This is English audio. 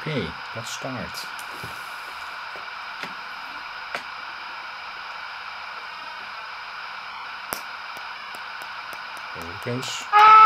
Okay, let's start. There it goes.